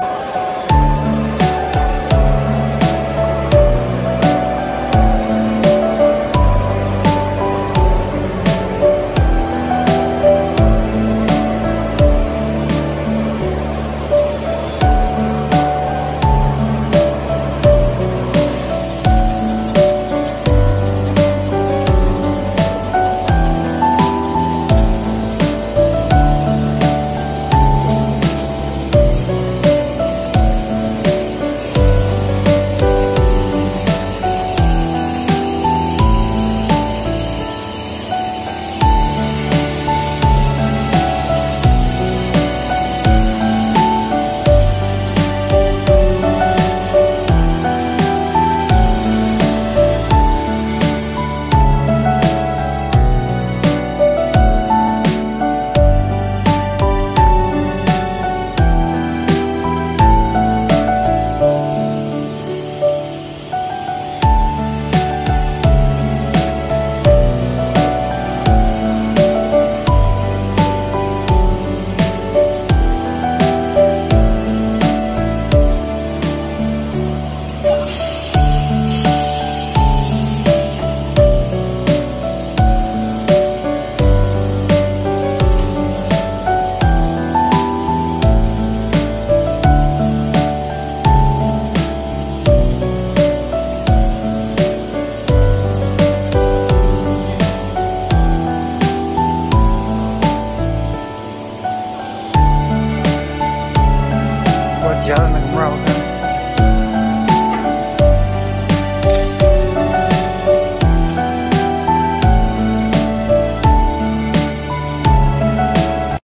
you Diyan nagmuraw na